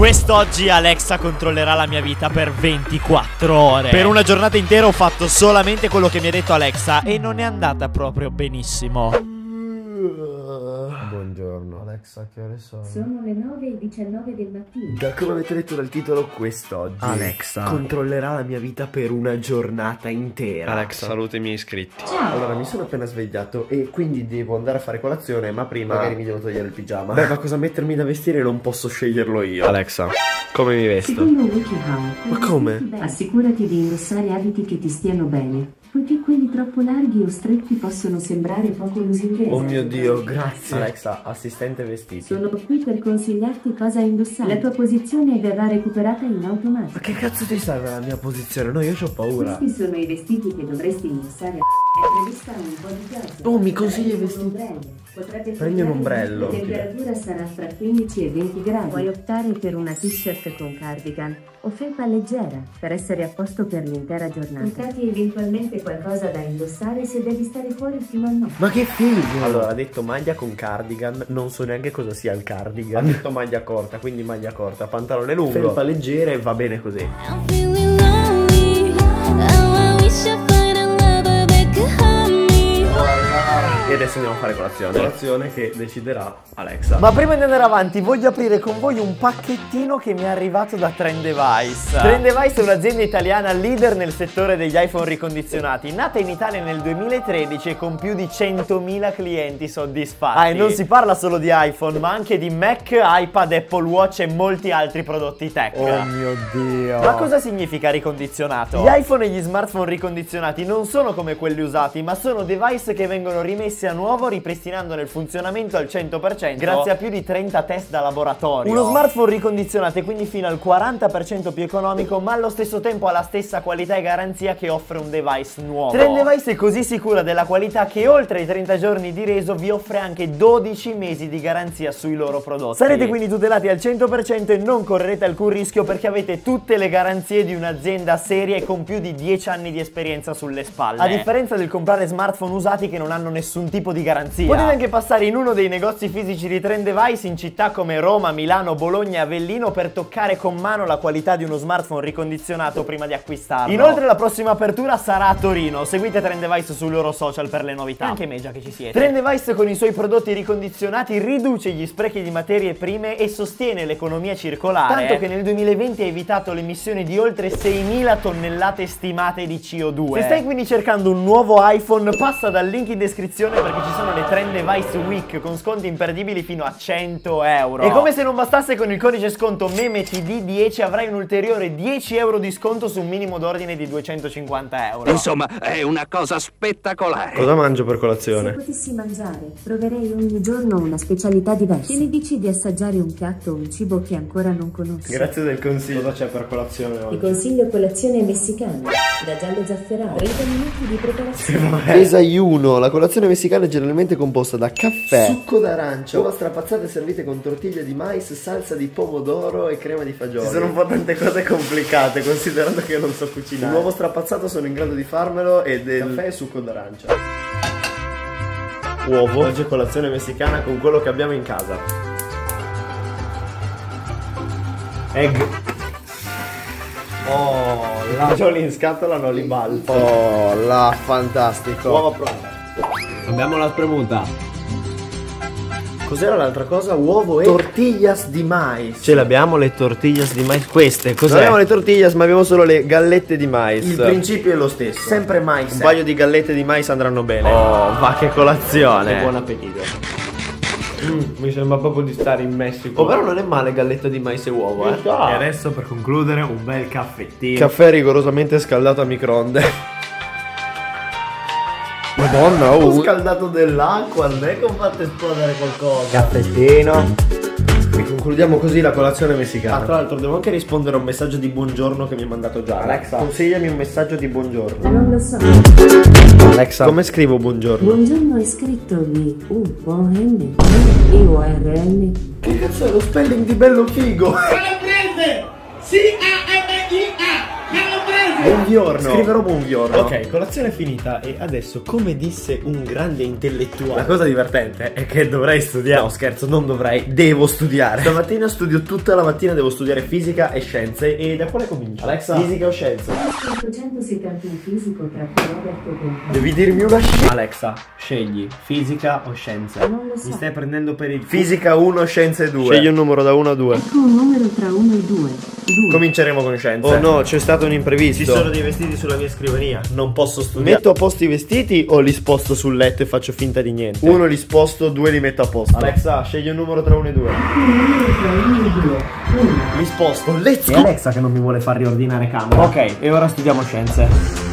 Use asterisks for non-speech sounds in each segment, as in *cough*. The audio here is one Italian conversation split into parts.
Quest'oggi Alexa controllerà la mia vita per 24 ore. Per una giornata intera ho fatto solamente quello che mi ha detto Alexa e non è andata proprio benissimo. Buongiorno Alexa, che ore sono? Sono le 9 e 19 del mattino. Da come avete letto dal titolo, quest'oggi Alexa. controllerà la mia vita per una giornata intera. Alexa, saluta i miei iscritti. Ciao. Allora, mi sono appena svegliato e quindi devo andare a fare colazione, ma prima magari mi devo togliere il pigiama. Beh, ma cosa mettermi da vestire non posso sceglierlo io. Alexa, come mi vesto? Secondo WikiHow, Ma come? assicurati di indossare abiti che ti stiano bene, poiché quelli troppo larghi o stretti possono sembrare poco lusinghieri. Oh mio dio, grazie. Alexa, assistente vestiti. Sono qui per consigliarti cosa indossare. La tua posizione verrà recuperata in automatico. Ma che cazzo ti serve la mia posizione? No, io ho paura. Questi sono i vestiti che dovresti indossare. Oh, mi consigli vestiti? un ombrello. Potrebbe Prendi un ombrello. La temperatura sarà fra 15 e 20 gradi. Puoi optare per una t-shirt con cardigan o felpa leggera per essere a posto per l'intera giornata. Portati eventualmente qualcosa da indossare se devi stare fuori fino a notte. Ma che figo! Allora, ha detto maglia con cardigan, non so neanche cosa sia il cardigan. Ha detto maglia corta, quindi maglia corta, pantalone lungo. Felpa leggera e va bene così. E adesso andiamo a fare colazione. Colazione che deciderà Alexa. Ma prima di andare avanti, voglio aprire con voi un pacchettino che mi è arrivato da Trend Device. Trend Device è un'azienda italiana leader nel settore degli iPhone ricondizionati, nata in Italia nel 2013 e con più di 100.000 clienti soddisfatti. Ah, e non si parla solo di iPhone, ma anche di Mac, iPad, Apple Watch e molti altri prodotti tech. Oh mio dio. Ma cosa significa ricondizionato? Gli iPhone e gli smartphone ricondizionati non sono come quelli usati, ma sono device che vengono rimessi a nuovo ripristinandone il funzionamento al 100% grazie a più di 30 test da laboratorio. Uno smartphone ricondizionato è quindi fino al 40% più economico, ma allo stesso tempo ha la stessa qualità e garanzia che offre un device nuovo. Trend Device è così sicura della qualità che oltre ai 30 giorni di reso vi offre anche 12 mesi di garanzia sui loro prodotti. Sarete quindi tutelati al 100% e non correrete alcun rischio perché avete tutte le garanzie di un'azienda seria e con più di 10 anni di esperienza sulle spalle. A differenza del comprare smartphone usati che non hanno nessun tipo di garanzia. Potete anche passare in uno dei negozi fisici di Trend Device in città come Roma, Milano, Bologna Avellino per toccare con mano la qualità di uno smartphone ricondizionato prima di acquistarlo. Inoltre la prossima apertura sarà a Torino. Seguite Trend Device sui loro social per le novità. anche me già che ci siete. Trend Device con i suoi prodotti ricondizionati riduce gli sprechi di materie prime e sostiene l'economia circolare. Tanto che nel 2020 ha evitato l'emissione di oltre 6.000 tonnellate stimate di CO2. Se stai quindi cercando un nuovo iPhone, passa dal link in descrizione perché ci sono le Trend Device Week con sconti imperdibili fino a 100 euro. E come se non bastasse con il codice sconto MEMETD10 avrai un ulteriore 10 euro di sconto su un minimo d'ordine di 250 euro. Insomma, è una cosa spettacolare. Cosa mangio per Se colazione? potessi mangiare, proverei ogni giorno una specialità diversa. Che ne dici di assaggiare un piatto o un cibo che ancora non conosci? Grazie del consiglio. Cosa c'è per colazione Ti oggi? consiglio colazione messicana, da giallo zafferano, 30 minuti di preparazione. Desayuno, la colazione messicana è generalmente composta da caffè, Succo d'arancia, uova strapazzate servite con tortiglia di mais, salsa di pomodoro e crema di fagioli. Ci sono un po' tante cose complicate, considerando che io non so cucinare. Un uovo strapazzato sono in grado di farmelo e del caffè e succo d'arancia. Uovo. Oggi è colazione messicana con quello che abbiamo in casa. Egg. Oh, la fagioli in scatola non li balzo. oh là, fantastico. Uova pronta. Abbiamo la spremuta. Cos'era l'altra cosa? Uovo e tortillas di mais. Ce l'abbiamo le tortillas di mais. Queste, cos'è? Non abbiamo le tortillas, ma abbiamo solo le gallette di mais. Il principio è lo stesso. Sempre mais. Un paio di gallette di mais andranno bene. Oh, va che colazione. E buon appetito. Mm, mi sembra proprio di stare in Messico. Oh, però non è male galletta di mais e uovo, eh. sa. E adesso per concludere un bel caffettino. Caffè rigorosamente scaldato a microonde. *laughs* Madonna, Ho oh. scaldato dell'acqua, non è che ho fatto esplodere qualcosa. Caffettino. E concludiamo così la colazione messicana. Ah, tra l'altro devo anche rispondere a un messaggio di buongiorno che mi ha mandato già. Alexa. consigliami un messaggio di buongiorno. Non lo so. Alexa. Come scrivo buongiorno? Buongiorno è scritto B-U-O-N I-O-R-N Che cazzo è lo spelling di bello figo? Calabrese! C-A-M-I-A! Calabrese! Buongiorno. Scriverò buongiorno. Ok, colazione finita e adesso, come disse un grande intellettuale, La cosa divertente è che dovrei studiare. No, scherzo, non dovrei, devo studiare. Stamattina studio tutta la mattina, devo studiare fisica e scienze. E da quale comincio? Alexa. Fisica o scienze? 471 fisico tra Roberto con Devi dirmi una scienza. Alexa, scegli fisica o scienze. Non lo so. Mi stai prendendo per il Fisica 1, scienze 2. Scegli un numero da 1 a 2. Ecco un numero tra 1 e 2. 2. Cominceremo con scienze. Oh no, c'è stato un imprevisto. Ci sono dei vestiti sulla mia scrivania. Non posso studiare. Metto a posto i vestiti o li sposto sul letto e faccio finta di niente? Uno li sposto, due li metto a posto. Alexa, scegli un numero tra 1 e 2. Un numero tra 1 e 2. 1. Li sposto. Let's È go. Alexa che non mi vuole far riordinare camera. Ok, e ora studiamo scienze.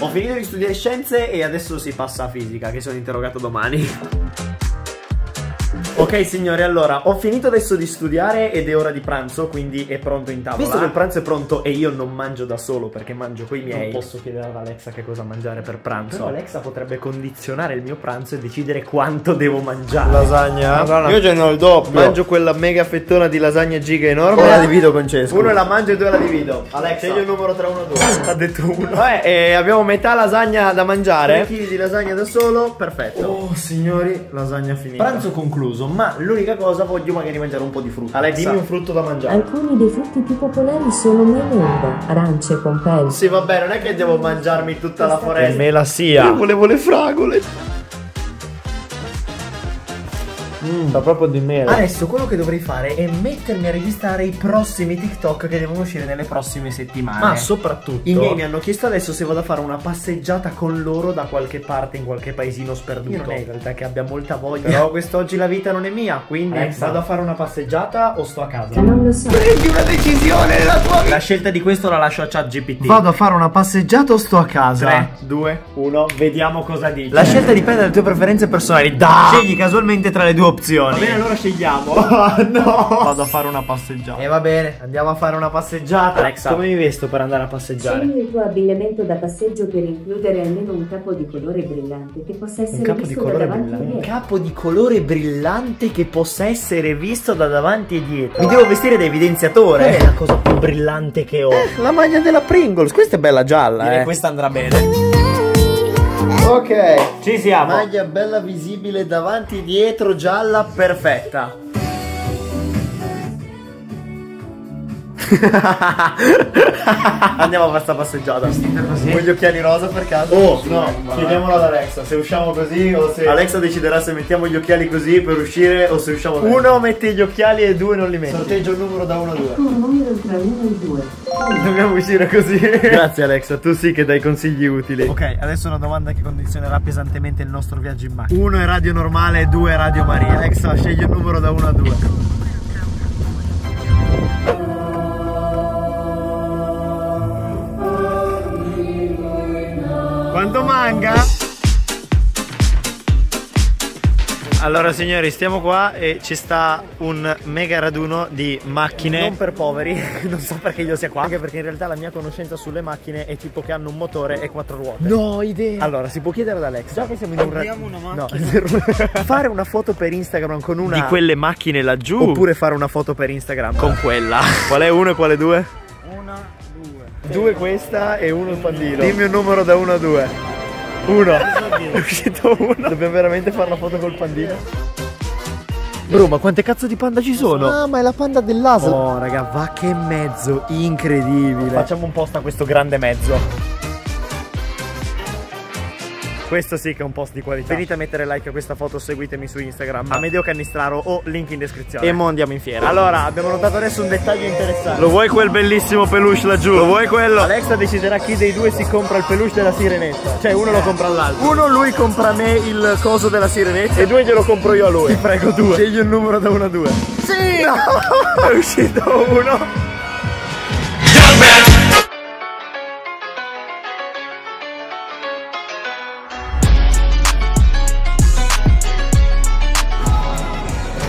Ho finito di studiare scienze e adesso si passa a fisica, che sono interrogato domani. Ok signori, allora ho finito adesso di studiare ed è ora di pranzo, quindi è pronto in tavola. Visto che il pranzo è pronto e io non mangio da solo perché mangio coi miei, non posso chiedere ad Alexa che cosa mangiare per pranzo. Però Alexa potrebbe condizionare il mio pranzo e decidere quanto devo mangiare. Lasagna. Madonna. Io ce ne ho il doppio. Mangio quella mega fettona di lasagna giga enorme e la divido con Cesco. Uno la mangio e due la divido. Alexa, Scegli un numero tra uno e due. Ha detto uno. Vabbè, eh, abbiamo metà lasagna da mangiare. 3 kg di lasagna da solo, perfetto. Oh signori, lasagna finita. Pranzo concluso, ma l'unica cosa voglio magari mangiare un po' di frutta. Alexa, dimmi un frutto da mangiare. Alcuni dei frutti più popolari sono melenda, arance con pelo. Sì, vabbè, non è che devo mangiarmi tutta la foresta. la sia. Io volevo le fragole. Fa proprio di mele. Adesso quello che dovrei fare è mettermi a registrare i prossimi TikTok che devono uscire nelle prossime settimane. Ma soprattutto I miei mi hanno chiesto adesso se vado a fare una passeggiata con loro da qualche parte in qualche paesino sperduto. Io non è in realtà che abbia molta voglia. Però *laughs* quest'oggi la vita non è mia, quindi Alexa. vado a fare una passeggiata o sto a casa? Non lo so. Prendi una decisione nella tua vita. La scelta di questo la lascio a ChatGPT. Vado a fare una passeggiata o sto a casa? 3, 2, 1, vediamo cosa dice. La scelta dipende dalle tue preferenze personali. Dai! Scegli casualmente tra le due opzioni. Va bene, allora scegliamo. *laughs* no! Vado a fare una passeggiata. E va bene, andiamo a fare una passeggiata. Alexa, come mi vesto per andare a passeggiare? Scegli il tuo abbigliamento da passeggio per includere almeno un capo di colore brillante che possa essere capo di visto colore da davanti brillante. e Un dietro. capo di colore brillante che possa essere visto da davanti e dietro. Mi devo vestire da evidenziatore. Qual è la cosa più brillante che ho? La maglia della Pringles, questa è bella gialla, Direi eh. questa andrà bene. Ok. Ci siamo. Maglia bella visibile davanti e dietro, gialla. perfetta. *laughs* Andiamo a questa passeggiata. Con gli occhiali rosa per caso? Oh, no, chiediamolo ad Alexa. Se usciamo così o se. Alexa deciderà se mettiamo gli occhiali così per uscire o se usciamo dentro. Uno mette gli occhiali e due non li mette. Sorteggio il numero da 1 a 2. Ecco un numero tra 1 e 2. Dobbiamo uscire così. Grazie Alexa, tu sì che dai consigli utili. Ok, adesso una domanda che condizionerà pesantemente il nostro viaggio in macchina. Uno è radio normale e due è radio Maria. Alexa, scegli un numero da 1 a 2. Quanto manca? Allora signori stiamo qua e ci sta un mega raduno di macchine Non per poveri, *laughs* non so perché io sia qua Anche perché in realtà la mia conoscenza sulle macchine è tipo che hanno un motore e quattro ruote No, idea. Allora si può chiedere ad Alex Già che siamo in un raduno No, *laughs* fare una foto per Instagram con una Di quelle macchine laggiù. Oppure fare una foto per Instagram con quella. Qual è uno e quale due? Due questa e uno il pandino Dimmi un numero da 1 a 2 Uno *laughs* È uscito uno Dobbiamo veramente fare la foto col pandino? Bro, ma quante cazzo di panda ci sono? Ah, ma è la panda dell'ASL. Oh, raga, va che mezzo incredibile. Facciamo un post a questo grande mezzo. Questo sì che è un post di qualità. Venite a mettere like a questa foto, seguitemi su Instagram. Amedeo Cannistraro o link in descrizione. E mo andiamo in fiera. Allora, abbiamo notato adesso un dettaglio interessante. Lo vuoi quel bellissimo peluche laggiù? Lo vuoi quello? Alexa deciderà chi dei due si compra il peluche della sirenetta. Cioè, uno lo compra all'altro. Uno lui compra a me il coso della sirenetta. E due glielo compro io a lui. Ti prego, due. Scegli un numero da 1 a 2. Sì! No! *laughs* È uscito uno.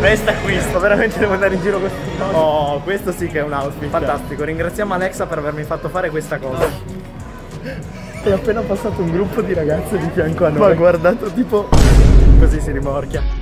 Best acquisto, veramente devo andare in giro con questi cosi. Oh, questo sì che è un outfit. Fantastico, ringraziamo Alexa per avermi fatto fare questa cosa. *laughs* È appena passato un gruppo di ragazze di fianco a noi. Ma ha guardato tipo. Così si rimorchia.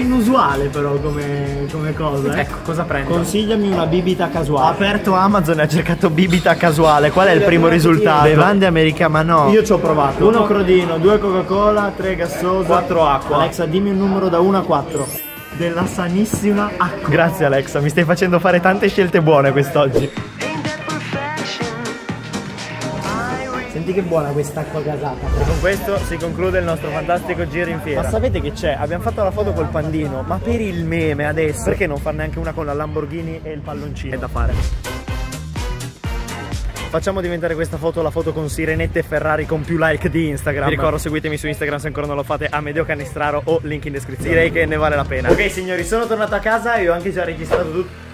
Inusuale però come, come cosa. eh. Ecco, cosa prendo? Consigliami una bibita Ho casuale. aperto Amazon e ha cercato bibita casuale. Qual è il primo risultato? Bevande americane, ma no. Io ci ho provato. Uno crodino, due Coca-Cola, tre gassosa, quattro acqua. Alexa, dimmi un numero da 1 a 4. Della sanissima acqua. Grazie Alexa, mi stai facendo fare tante scelte buone quest'oggi. Senti che buona quest'acqua gasata. E con questo si conclude il nostro fantastico giro in fiera. Ma sapete che c'è? Abbiamo fatto la foto col pandino, ma per il meme adesso, perché non farne anche una con la Lamborghini e il palloncino? È da fare. Facciamo diventare questa foto la foto con Sirenette e Ferrari con più like di Instagram. Vi ricordo, seguitemi su Instagram se ancora non lo fate, a Medeo Canistraro o link in descrizione. Direi che ne vale la pena. Ok signori, sono tornato a casa e ho anche già registrato tutto.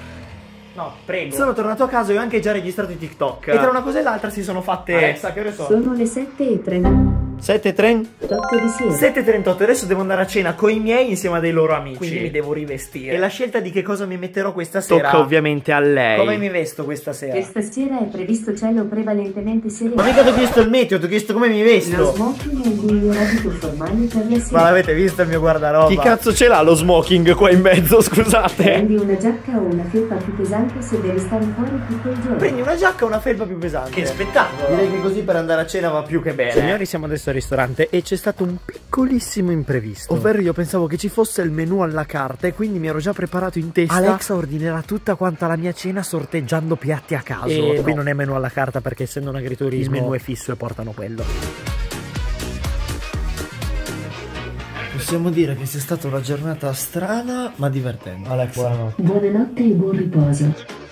No, prego. Sono tornato a casa e ho anche già registrato i TikTok. E tra una cosa e l'altra si sono fatte. Alexa, che ore sono? Sono le 7.30. 7.38 di sera. 7.38, adesso devo andare a cena con i miei insieme a dei loro amici. Quindi mi devo rivestire. E la scelta di che cosa mi metterò questa sera. Tocca ovviamente a lei. Come mi vesto questa sera? Questa sera è previsto cielo prevalentemente sereno. Ma mica ti ho chiesto il meteo, ti ho chiesto come mi vesto. Lo smoking è il per la sera. Ma l'avete visto il mio guardaroba? Chi cazzo ce l'ha lo smoking qua in mezzo, *laughs* scusate? Prendi una giacca o una felpa più pesante se devi stare fuori tutto il giorno. Prendi una giacca o una felpa più pesante. Che spettacolo! Direi che così per andare a cena va più che bene. Signori, siamo adesso al ristorante e c'è stato un piccolissimo imprevisto. Ovvero io pensavo che ci fosse il menù alla carta e quindi mi ero già preparato in testa. Alexa ordinerà tutta quanta la mia cena sorteggiando piatti a caso. E qui non è menù alla carta perché essendo un agriturismo il menù è fisso e portano quello. Possiamo dire che sia stata una giornata strana ma divertente. Alexa. Buonanotte e buon riposo.